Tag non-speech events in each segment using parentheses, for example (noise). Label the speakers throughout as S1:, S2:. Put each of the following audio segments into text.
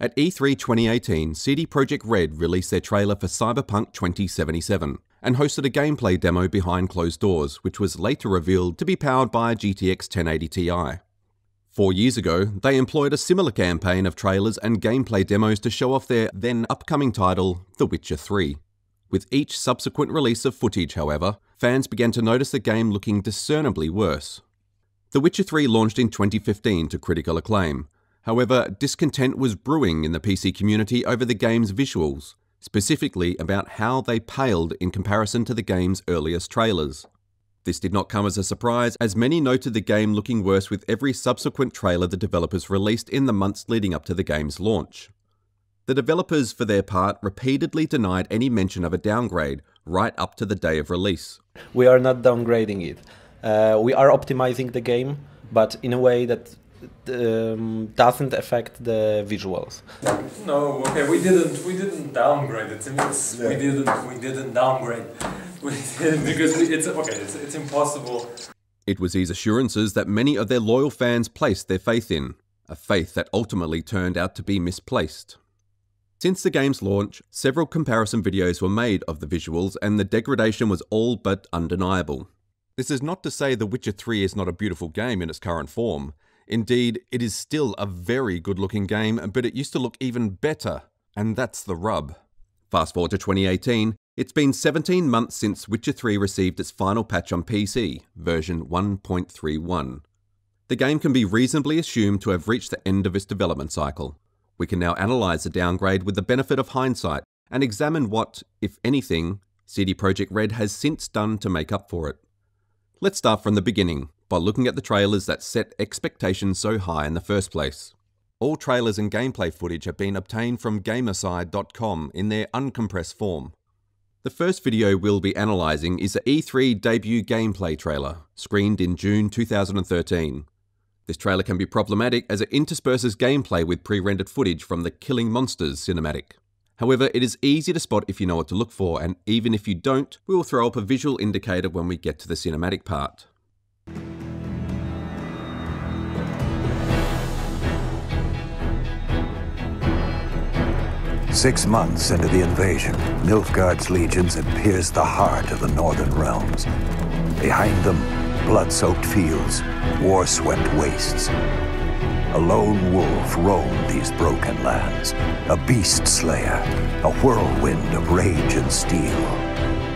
S1: At E3 2018, CD Projekt Red released their trailer for Cyberpunk 2077 and hosted a gameplay demo behind closed doors, which was later revealed to be powered by a GTX 1080 Ti. Four years ago, they employed a similar campaign of trailers and gameplay demos to show off their then upcoming title, The Witcher 3. With each subsequent release of footage, however, fans began to notice the game looking discernibly worse. The Witcher 3 launched in 2015 to critical acclaim, However, discontent was brewing in the PC community over the game's visuals, specifically about how they paled in comparison to the game's earliest trailers. This did not come as a surprise, as many noted the game looking worse with every subsequent trailer the developers released in the months leading up to the game's launch. The developers, for their part, repeatedly denied any mention of a downgrade right up to the day of release.
S2: We are not downgrading it. Uh, we are optimizing the game, but in a way that um, doesn't affect the visuals.
S3: No, okay, we didn't we didn't downgrade it. It's, yeah. We didn't we didn't downgrade (laughs) we didn't, because we, it's okay. It's, it's impossible.
S1: It was these assurances that many of their loyal fans placed their faith in, a faith that ultimately turned out to be misplaced. Since the game's launch, several comparison videos were made of the visuals, and the degradation was all but undeniable. This is not to say The Witcher 3 is not a beautiful game in its current form. Indeed, it is still a very good looking game, but it used to look even better, and that's the rub. Fast forward to 2018, it's been 17 months since Witcher 3 received its final patch on PC, version 1.31. The game can be reasonably assumed to have reached the end of its development cycle. We can now analyse the downgrade with the benefit of hindsight and examine what, if anything, CD Projekt Red has since done to make up for it. Let's start from the beginning by looking at the trailers that set expectations so high in the first place. All trailers and gameplay footage have been obtained from Gamersyde.com in their uncompressed form. The first video we'll be analysing is the E3 debut gameplay trailer, screened in June 2013. This trailer can be problematic as it intersperses gameplay with pre-rendered footage from the Killing Monsters cinematic. However, it is easy to spot if you know what to look for, and even if you don't, we will throw up a visual indicator when we get to the cinematic part.
S4: Six months into the invasion, Nilfgaard's legions had pierced the heart of the northern realms. Behind them, blood-soaked fields, war-swept wastes. A lone wolf roamed these broken lands, a beast slayer, a whirlwind of rage and steel.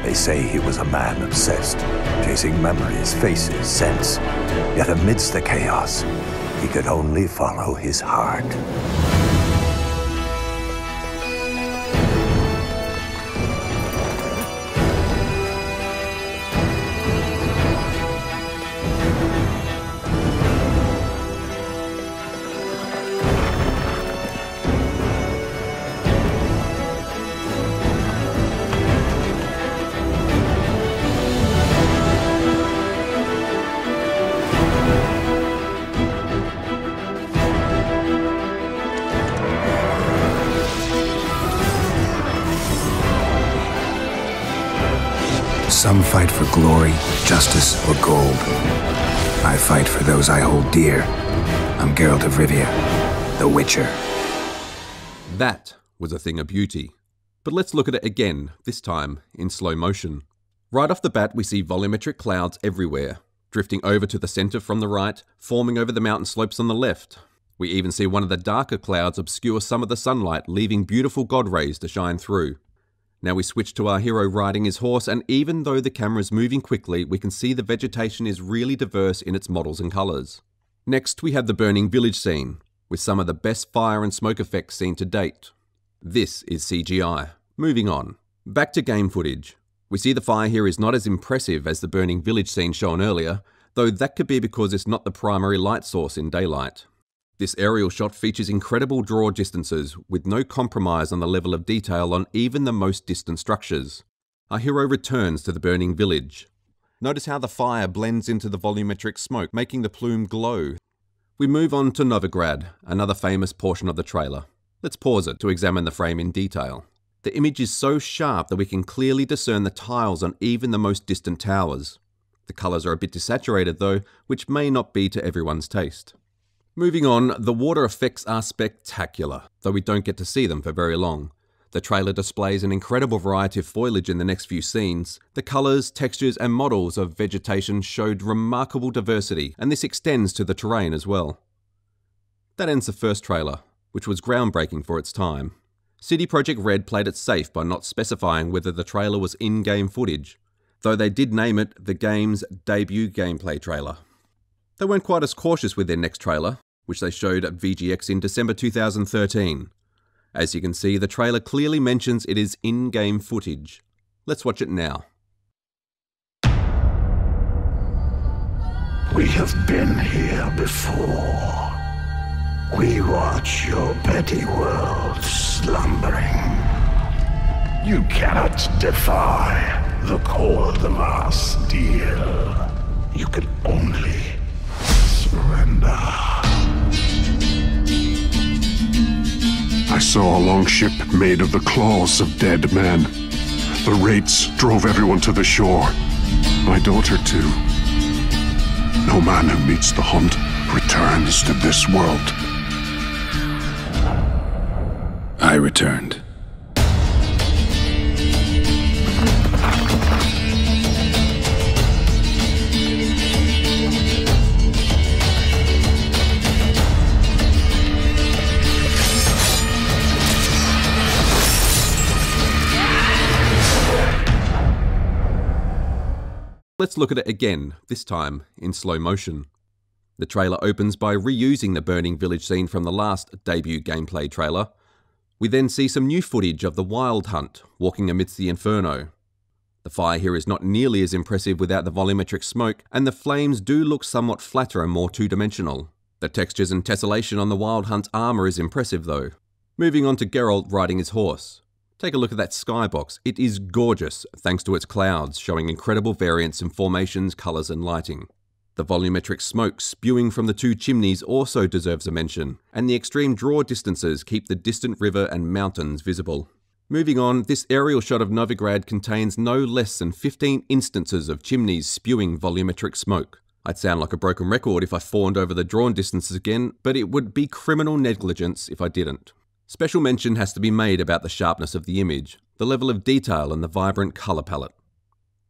S4: They say he was a man obsessed, chasing memories, faces, scents. Yet amidst the chaos, he could only follow his heart. Some fight for glory, justice, or gold. I fight for those I hold dear. I'm Geralt of Rivia, the Witcher.
S1: That was a thing of beauty. But let's look at it again, this time in slow motion. Right off the bat, we see volumetric clouds everywhere, drifting over to the centre from the right, forming over the mountain slopes on the left. We even see one of the darker clouds obscure some of the sunlight, leaving beautiful god rays to shine through. Now we switch to our hero riding his horse, and even though the camera is moving quickly, we can see the vegetation is really diverse in its models and colours. Next, we have the burning village scene, with some of the best fire and smoke effects seen to date. This is CGI. Moving on. Back to game footage. We see the fire here is not as impressive as the burning village scene shown earlier, though that could be because it's not the primary light source in daylight. This aerial shot features incredible draw distances with no compromise on the level of detail on even the most distant structures. Our hero returns to the burning village. Notice how the fire blends into the volumetric smoke, making the plume glow. We move on to Novigrad, another famous portion of the trailer. Let's pause it to examine the frame in detail. The image is so sharp that we can clearly discern the tiles on even the most distant towers. The colours are a bit desaturated though, which may not be to everyone's taste. Moving on, the water effects are spectacular, though we don't get to see them for very long. The trailer displays an incredible variety of foliage in the next few scenes. The colours, textures, and models of vegetation showed remarkable diversity, and this extends to the terrain as well. That ends the first trailer, which was groundbreaking for its time. CD Projekt Red played it safe by not specifying whether the trailer was in game footage, though they did name it the game's debut gameplay trailer. They weren't quite as cautious with their next trailer, which they showed at VGX in December 2013. As you can see, the trailer clearly mentions it is in game footage. Let's watch it now.
S5: We have been here before. We watch your petty world slumbering. You cannot defy the cold of our steel. You can only surrender.
S6: I saw a long ship made of the claws of dead men. The wraiths drove everyone to the shore. My daughter, too. No man who meets the hunt returns to this world.
S7: I returned.
S1: Let's look at it again, this time in slow motion. The trailer opens by reusing the burning village scene from the last debut gameplay trailer. We then see some new footage of the Wild Hunt walking amidst the inferno. The fire here is not nearly as impressive without the volumetric smoke, and the flames do look somewhat flatter and more two dimensional. The textures and tessellation on the Wild Hunt's armour is impressive though. Moving on to Geralt riding his horse. Take a look at that skybox. It is gorgeous thanks to its clouds, showing incredible variance in formations, colours, and lighting. The volumetric smoke spewing from the two chimneys also deserves a mention, and the extreme draw distances keep the distant river and mountains visible. Moving on, this aerial shot of Novigrad contains no less than 15 instances of chimneys spewing volumetric smoke. I'd sound like a broken record if I fawned over the drawn distances again, but it would be criminal negligence if I didn't. Special mention has to be made about the sharpness of the image, the level of detail, and the vibrant colour palette.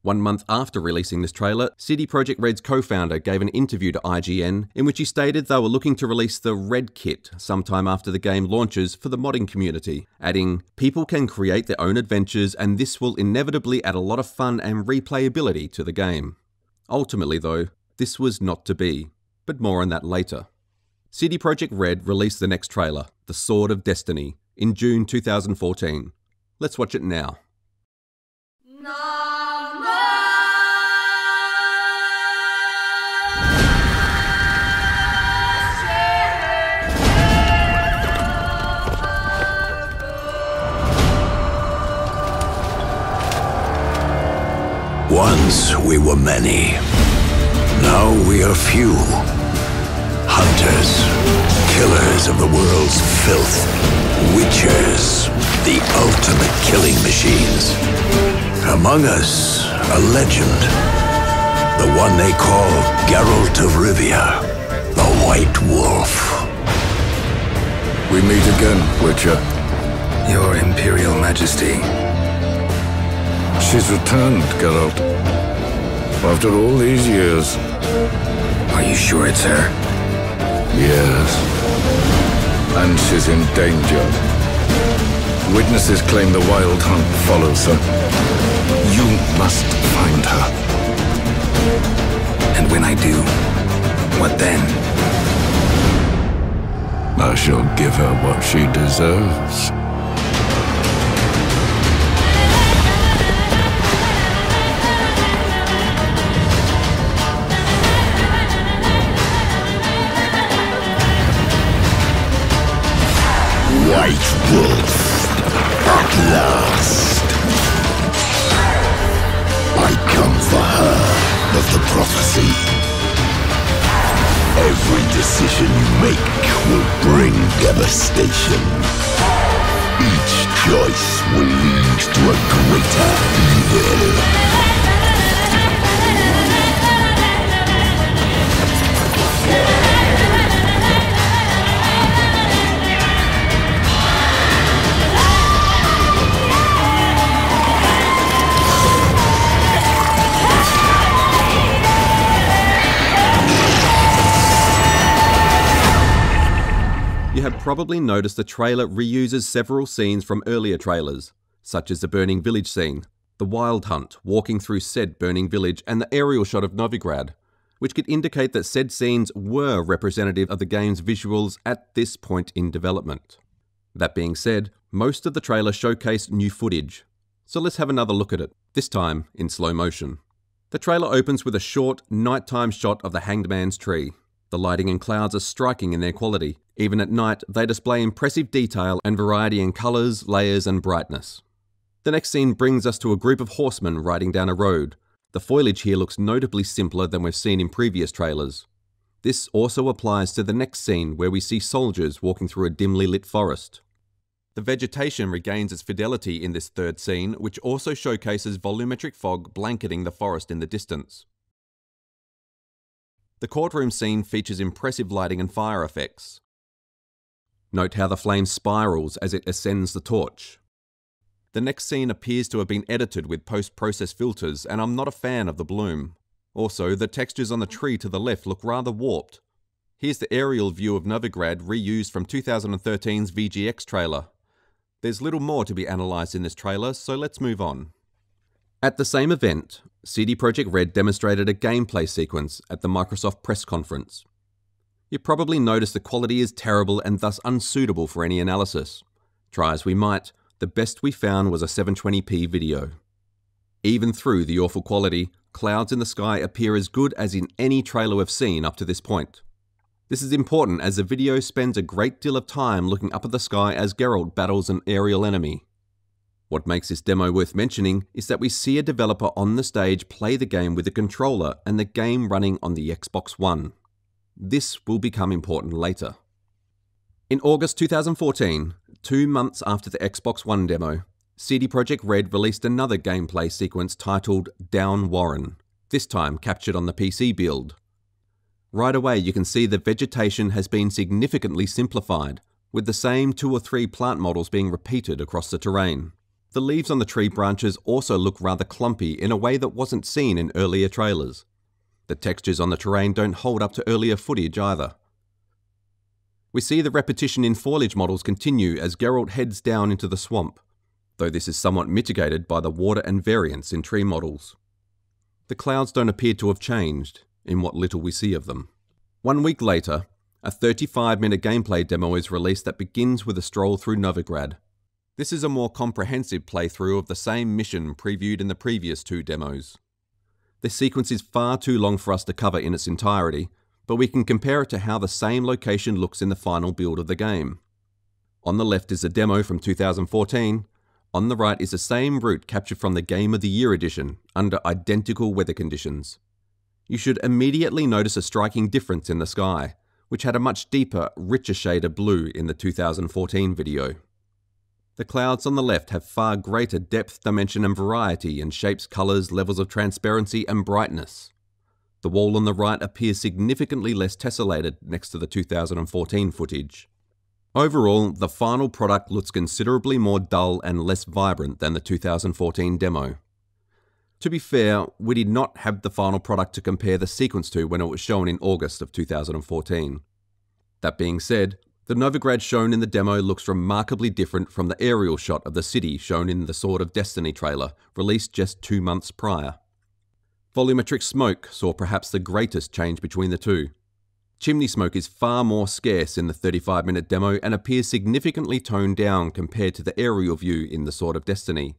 S1: One month after releasing this trailer, CD Projekt Red's co founder gave an interview to IGN in which he stated they were looking to release the RedKit sometime after the game launches for the modding community, adding, People can create their own adventures, and this will inevitably add a lot of fun and replayability to the game. Ultimately, though, this was not to be, but more on that later. CD Projekt Red released the next trailer, The Sword of Destiny, in June 2014. Let's watch it now.
S5: Once we were many. Now we are few. Hunters, killers of the world's filth. Witchers, the ultimate killing machines. Among us, a legend. The one they call Geralt of Rivia, the White Wolf.
S7: We meet again, Witcher. Your Imperial Majesty.
S6: She's returned, Geralt. After all these years.
S7: Are you sure it's her?
S6: Yes. And she's in danger. Witnesses claim the Wild Hunt follows her. You must find her.
S7: And when I do, what then?
S6: I shall give her what she deserves.
S5: At last. I come for her of the prophecy. Every decision you make will bring devastation. Each choice will lead to a greater evil.
S1: Probably noticed the trailer reuses several scenes from earlier trailers, such as the Burning Village scene, the Wild Hunt walking through said Burning Village, and the aerial shot of Novigrad, which could indicate that said scenes were representative of the game's visuals at this point in development. That being said, most of the trailer showcased new footage, so let's have another look at it, this time in slow motion. The trailer opens with a short, nighttime shot of the Hanged Man's tree. The lighting and clouds are striking in their quality. Even at night, they display impressive detail and variety in colours, layers, and brightness. The next scene brings us to a group of horsemen riding down a road, the foliage here looks notably simpler than we've seen in previous trailers. This also applies to the next scene where we see soldiers walking through a dimly lit forest. The vegetation regains its fidelity in this third scene, which also showcases volumetric fog blanketing the forest in the distance. The courtroom scene features impressive lighting and fire effects. Note how the flame spirals as it ascends the torch. The next scene appears to have been edited with post-process filters and I'm not a fan of the bloom. Also, the textures on the tree to the left look rather warped. Here's the aerial view of Novigrad reused from 2013's VGX trailer. There's little more to be analysed in this trailer, so let's move on. At the same event, CD Projekt Red demonstrated a gameplay sequence at the Microsoft press conference. You probably noticed the quality is terrible and thus unsuitable for any analysis. Try as we might, the best we found was a 720p video. Even through the awful quality, clouds in the sky appear as good as in any trailer we've seen up to this point. This is important as the video spends a great deal of time looking up at the sky as Geralt battles an aerial enemy. What makes this demo worth mentioning is that we see a developer on the stage play the game with a controller and the game running on the Xbox One. This will become important later. In August 2014, two months after the Xbox One demo, CD Projekt Red released another gameplay sequence titled Downwarren, this time captured on the PC build. Right away, you can see the vegetation has been significantly simplified, with the same two or three plant models being repeated across the terrain. The leaves on the tree branches also look rather clumpy in a way that wasn't seen in earlier trailers. The textures on the terrain don't hold up to earlier footage either. We see the repetition in foliage models continue as Geralt heads down into the swamp, though this is somewhat mitigated by the water and variance in tree models. The clouds don't appear to have changed, in what little we see of them. One week later, a 35 minute gameplay demo is released that begins with a stroll through Novigrad. This is a more comprehensive playthrough of the same mission previewed in the previous two demos. This sequence is far too long for us to cover in its entirety, but we can compare it to how the same location looks in the final build of the game. On the left is a demo from 2014, on the right is the same route captured from the Game of the Year edition, under identical weather conditions. You should immediately notice a striking difference in the sky, which had a much deeper, richer shade of blue in the 2014 video. The clouds on the left have far greater depth, dimension, and variety in shapes, colours, levels of transparency, and brightness. The wall on the right appears significantly less tessellated next to the 2014 footage. Overall, the final product looks considerably more dull and less vibrant than the 2014 demo. To be fair, we did not have the final product to compare the sequence to when it was shown in August of 2014. That being said, the Novigrad shown in the demo looks remarkably different from the aerial shot of the city shown in the Sword of Destiny trailer, released just two months prior. Volumetric smoke saw perhaps the greatest change between the two. Chimney smoke is far more scarce in the 35 minute demo and appears significantly toned down compared to the aerial view in The Sword of Destiny,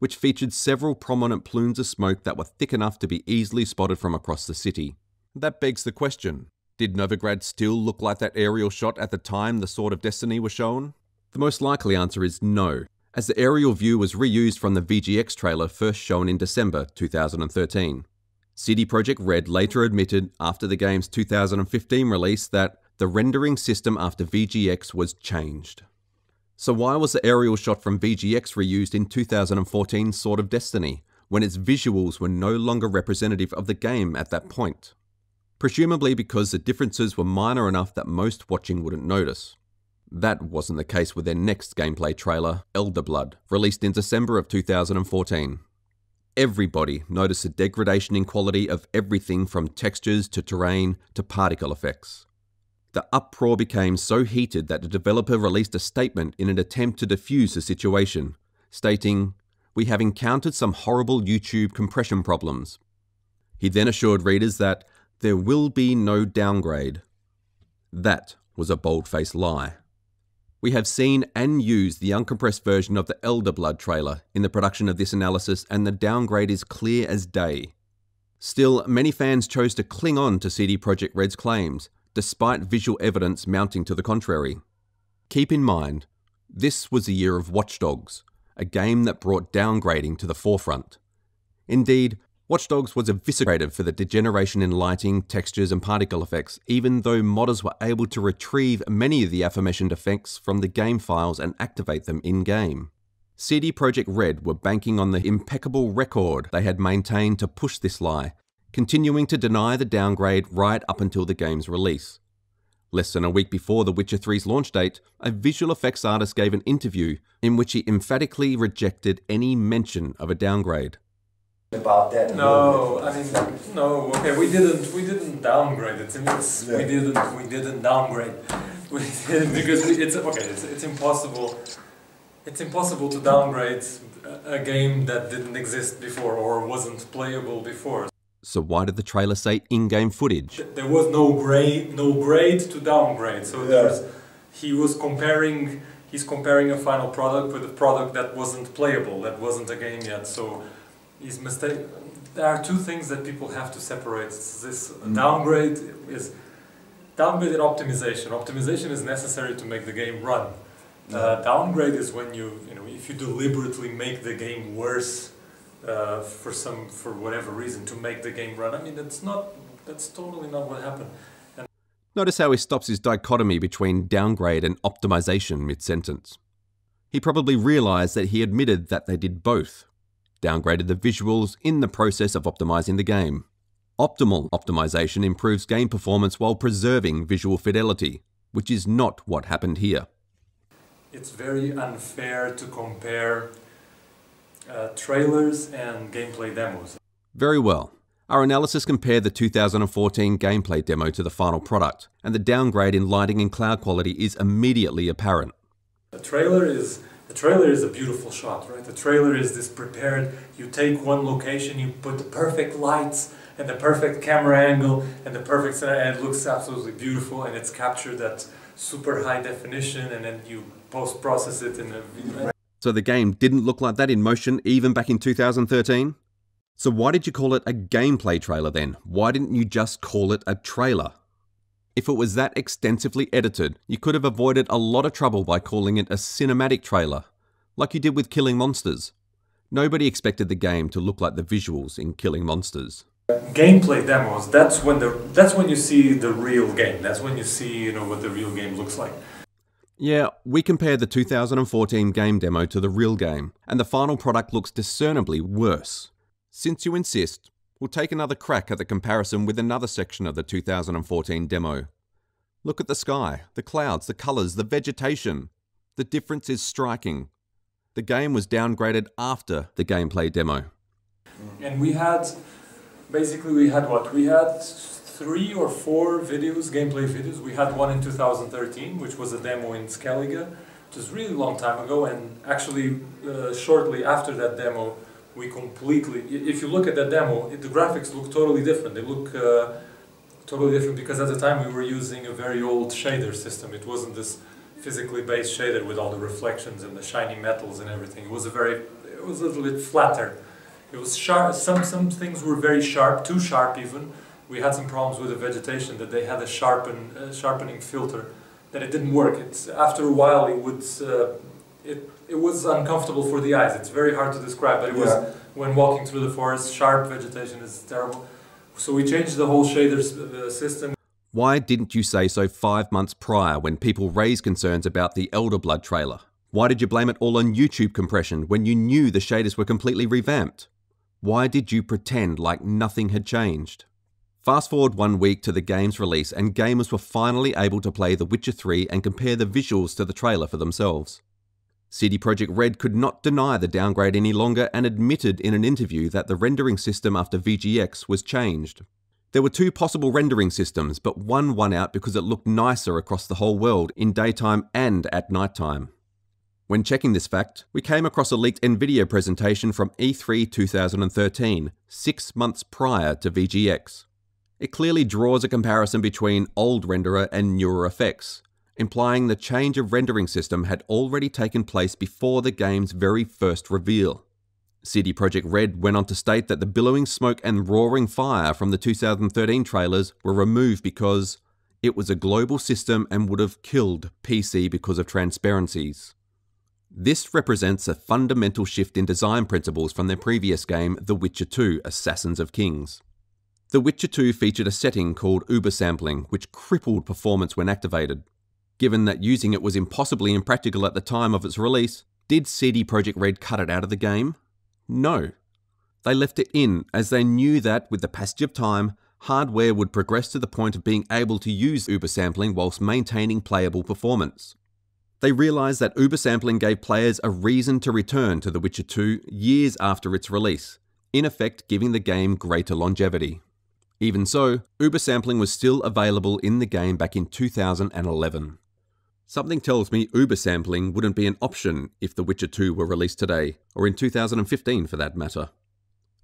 S1: which featured several prominent plumes of smoke that were thick enough to be easily spotted from across the city. That begs the question did Novigrad still look like that aerial shot at the time The Sword of Destiny was shown? The most likely answer is no, as the aerial view was reused from the VGX trailer first shown in December 2013. CD Projekt Red later admitted after the game's 2015 release that the rendering system after VGX was changed. So why was the aerial shot from VGX reused in 2014 Sword of Destiny, when its visuals were no longer representative of the game at that point? Presumably because the differences were minor enough that most watching wouldn't notice. That wasn't the case with their next gameplay trailer, Elder Blood, released in December of 2014. Everybody noticed the degradation in quality of everything from textures to terrain to particle effects. The uproar became so heated that the developer released a statement in an attempt to defuse the situation, stating, We have encountered some horrible YouTube compression problems. He then assured readers that there will be no downgrade. That was a bold faced lie. We have seen and used the uncompressed version of the Elder Blood trailer in the production of this analysis, and the downgrade is clear as day. Still, many fans chose to cling on to CD Projekt Red's claims, despite visual evidence mounting to the contrary. Keep in mind, this was the year of Watch Dogs, a game that brought downgrading to the forefront. Indeed, Watch Dogs was eviscerated for the degeneration in lighting, textures, and particle effects, even though modders were able to retrieve many of the aforementioned effects from the game files and activate them in game. CD Projekt Red were banking on the impeccable record they had maintained to push this lie, continuing to deny the downgrade right up until the game's release. Less than a week before The Witcher 3's launch date, a visual effects artist gave an interview in which he emphatically rejected any mention of a downgrade
S8: about that.
S3: No, I mean, no. Okay, we didn't. We didn't downgrade it. It's, yeah. We didn't. We didn't downgrade. (laughs) We didn't because we, it's okay. It's, it's impossible. It's impossible to downgrade a game that didn't exist before or wasn't playable before.
S1: So why did the trailer say in-game footage?
S3: There was no grade, no grade to downgrade. So yeah. there's, he was comparing. He's comparing a final product with a product that wasn't playable, that wasn't a game yet. So is mistake. There are two things that people have to separate. This mm. downgrade is downgrade and optimization. Optimization is necessary to make the game run. Uh, downgrade is when you, you know, if you deliberately make the game worse uh, for some, for whatever reason, to make the game run. I mean, that's not, that's totally not what happened. And
S1: Notice how he stops his dichotomy between downgrade and optimization mid-sentence. He probably realized that he admitted that they did both downgraded the visuals in the process of optimizing the game. Optimal optimization improves game performance while preserving visual fidelity, which is not what happened here.
S3: It's very unfair to compare uh, trailers and gameplay demos.
S1: Very well. Our analysis compared the 2014 gameplay demo to the final product, and the downgrade in lighting and cloud quality is immediately apparent.
S3: The trailer is the trailer is a beautiful shot, right? The trailer is this prepared, you take one location, you put the perfect lights and the perfect camera angle and the perfect center, and it looks absolutely beautiful and it's captured at super high definition and then you post-process it in a video.
S1: So the game didn't look like that in motion even back in 2013? So why did you call it a gameplay trailer then? Why didn't you just call it a trailer? If it was that extensively edited, you could have avoided a lot of trouble by calling it a cinematic trailer, like you did with Killing Monsters. Nobody expected the game to look like the visuals in Killing Monsters.
S3: Gameplay demos, that's when the that's when you see the real game. That's when you see, you know, what the real game looks like.
S1: Yeah, we compared the 2014 game demo to the real game, and the final product looks discernibly worse. Since you insist, We'll take another crack at the comparison with another section of the 2014 demo. Look at the sky, the clouds, the colours, the vegetation. The difference is striking. The game was downgraded after the gameplay demo.
S3: And we had, basically we had what? We had three or four videos, gameplay videos. We had one in 2013, which was a demo in Skellige, which was really long time ago, and actually uh, shortly after that demo, we completely, if you look at that demo, the graphics look totally different. They look uh, totally different because at the time we were using a very old shader system. It wasn't this physically based shader with all the reflections and the shiny metals and everything. It was a very, it was a little bit flatter. It was sharp, some, some things were very sharp, too sharp even. We had some problems with the vegetation that they had a sharpen, uh, sharpening filter that it didn't work. It's, after a while it would, uh, it it was uncomfortable for the eyes. It's very hard to describe, but it yeah. was when walking through the forest, sharp vegetation is terrible. So we changed the whole shader uh, system.
S1: Why didn't you say so five months prior when people raised concerns about the Elder Blood trailer? Why did you blame it all on YouTube compression when you knew the shaders were completely revamped? Why did you pretend like nothing had changed? Fast forward one week to the game's release, and gamers were finally able to play The Witcher 3 and compare the visuals to the trailer for themselves. CD Projekt Red could not deny the downgrade any longer and admitted in an interview that the rendering system after VGX was changed. There were two possible rendering systems, but one won out because it looked nicer across the whole world in daytime and at nighttime. When checking this fact, we came across a leaked NVIDIA presentation from E3 2013, six months prior to VGX. It clearly draws a comparison between old renderer and newer effects, implying the change of rendering system had already taken place before the game's very first reveal. CD Projekt Red went on to state that the billowing smoke and roaring fire from the 2013 trailers were removed because it was a global system and would have killed PC because of transparencies. This represents a fundamental shift in design principles from their previous game, The Witcher 2 Assassins of Kings. The Witcher 2 featured a setting called uber sampling, which crippled performance when activated. Given that using it was impossibly impractical at the time of its release, did CD Projekt Red cut it out of the game? No. They left it in as they knew that with the passage of time, hardware would progress to the point of being able to use uber sampling whilst maintaining playable performance. They realised that uber sampling gave players a reason to return to The Witcher 2 years after its release, in effect giving the game greater longevity. Even so, uber sampling was still available in the game back in 2011. Something tells me Uber sampling wouldn't be an option if The Witcher 2 were released today, or in 2015 for that matter.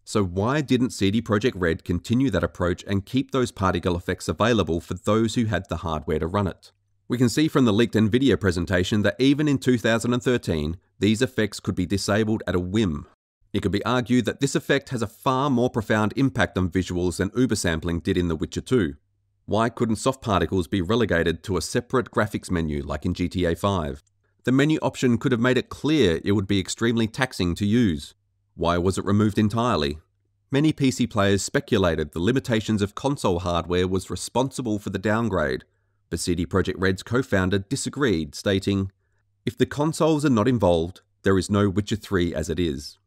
S1: So why didn't CD Projekt Red continue that approach and keep those particle effects available for those who had the hardware to run it? We can see from the leaked NVIDIA presentation that even in 2013, these effects could be disabled at a whim it could be argued that this effect has a far more profound impact on visuals than uber sampling did in The Witcher 2. Why couldn't soft particles be relegated to a separate graphics menu like in GTA 5? The menu option could have made it clear it would be extremely taxing to use. Why was it removed entirely? Many PC players speculated the limitations of console hardware was responsible for the downgrade, but CD Projekt Red's co-founder disagreed, stating, If the consoles are not involved, there is no Witcher 3 as it is.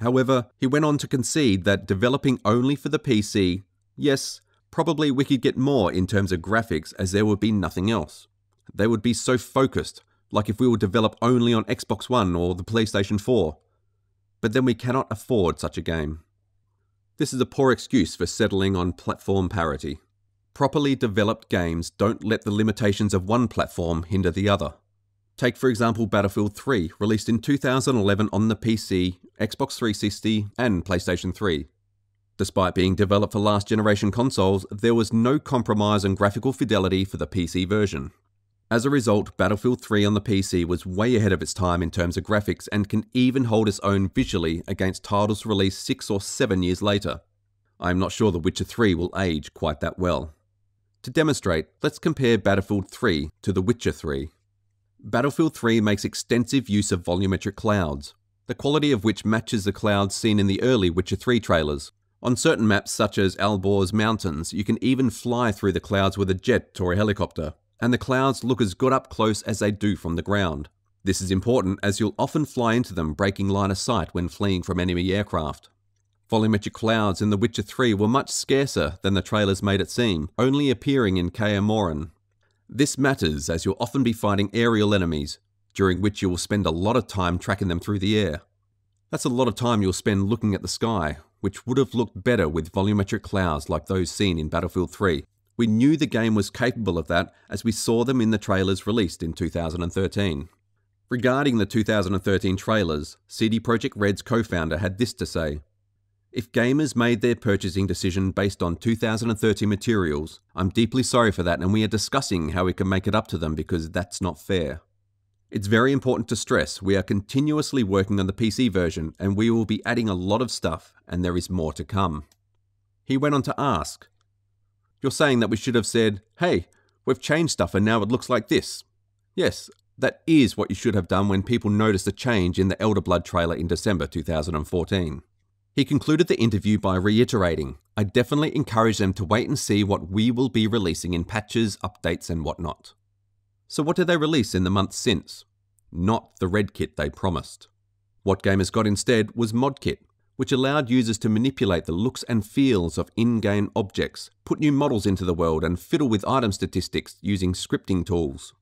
S1: However, he went on to concede that developing only for the PC, yes, probably we could get more in terms of graphics as there would be nothing else. They would be so focused, like if we would develop only on Xbox One or the PlayStation 4. But then we cannot afford such a game. This is a poor excuse for settling on platform parity. Properly developed games don't let the limitations of one platform hinder the other. Take, for example, Battlefield 3, released in 2011 on the PC, Xbox 360, and PlayStation 3. Despite being developed for last generation consoles, there was no compromise on graphical fidelity for the PC version. As a result, Battlefield 3 on the PC was way ahead of its time in terms of graphics and can even hold its own visually against titles released 6 or 7 years later. I am not sure The Witcher 3 will age quite that well. To demonstrate, let's compare Battlefield 3 to The Witcher 3. Battlefield 3 makes extensive use of volumetric clouds, the quality of which matches the clouds seen in the early Witcher 3 trailers. On certain maps such as Alborz Mountains, you can even fly through the clouds with a jet or a helicopter, and the clouds look as good up close as they do from the ground. This is important as you'll often fly into them breaking line of sight when fleeing from enemy aircraft. Volumetric clouds in The Witcher 3 were much scarcer than the trailers made it seem, only appearing in Kaer this matters as you'll often be fighting aerial enemies, during which you will spend a lot of time tracking them through the air. That's a lot of time you'll spend looking at the sky, which would have looked better with volumetric clouds like those seen in Battlefield 3. We knew the game was capable of that as we saw them in the trailers released in 2013. Regarding the 2013 trailers, CD Projekt Red's co-founder had this to say. If gamers made their purchasing decision based on 2013 materials, I'm deeply sorry for that and we are discussing how we can make it up to them because that's not fair. It's very important to stress we are continuously working on the PC version and we will be adding a lot of stuff and there is more to come. He went on to ask, You're saying that we should have said, hey, we've changed stuff and now it looks like this. Yes, that is what you should have done when people noticed a change in the Elder Blood trailer in December 2014. He concluded the interview by reiterating, I definitely encourage them to wait and see what we will be releasing in patches, updates, and whatnot. So, what did they release in the months since? Not the RedKit they promised. What gamers got instead was ModKit, which allowed users to manipulate the looks and feels of in game objects, put new models into the world, and fiddle with item statistics using scripting tools.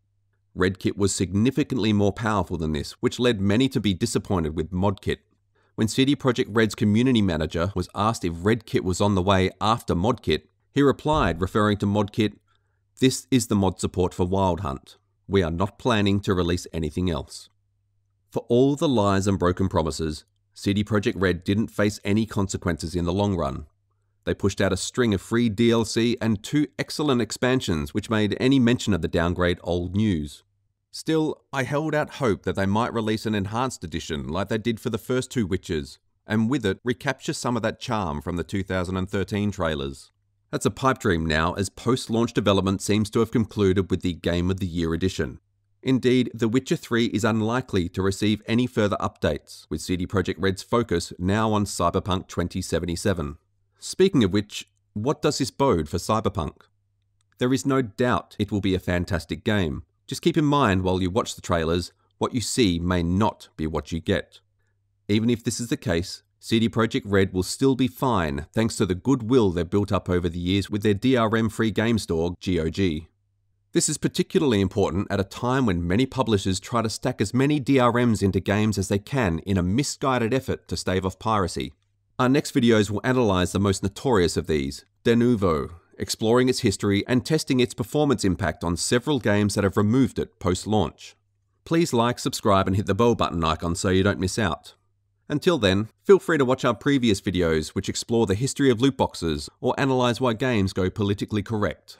S1: RedKit was significantly more powerful than this, which led many to be disappointed with ModKit. When CD Projekt Red's community manager was asked if RedKit was on the way after ModKit, He replied, referring to ModKit, This is the mod support for Wild Hunt. We are not planning to release anything else. For all the lies and broken promises, CD Projekt Red didn't face any consequences in the long run. They pushed out a string of free DLC and two excellent expansions, which made any mention of the downgrade old news. Still, I held out hope that they might release an enhanced edition like they did for the first two Witchers, and with it recapture some of that charm from the 2013 trailers. That's a pipe dream now, as post launch development seems to have concluded with the Game of the Year edition. Indeed, The Witcher 3 is unlikely to receive any further updates, with CD Projekt Red's focus now on Cyberpunk 2077. Speaking of which, what does this bode for Cyberpunk? There is no doubt it will be a fantastic game. Just keep in mind while you watch the trailers, what you see may not be what you get. Even if this is the case, CD Projekt Red will still be fine thanks to the goodwill they've built up over the years with their DRM free game store, GOG. This is particularly important at a time when many publishers try to stack as many DRMs into games as they can in a misguided effort to stave off piracy. Our next videos will analyse the most notorious of these, Denuvo, exploring its history and testing its performance impact on several games that have removed it post launch. Please like, subscribe, and hit the bell button icon so you don't miss out. Until then, feel free to watch our previous videos which explore the history of loot boxes or analyse why games go politically correct.